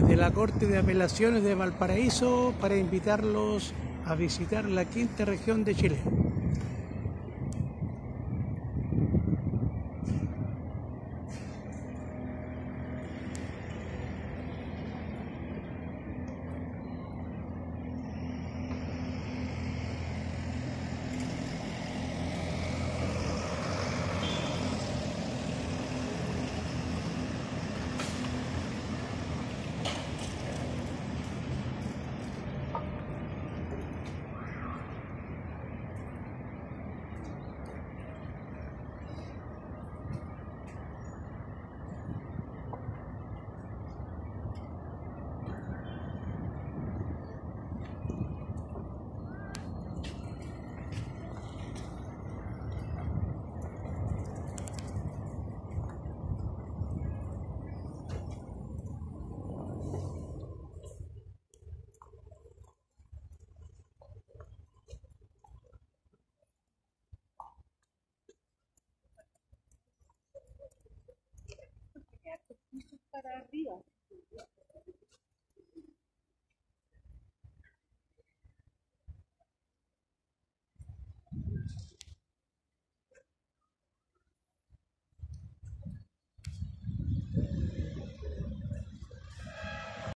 la Corte de Apelaciones de Valparaíso para invitarlos a visitar la quinta región de Chile. Para arriba.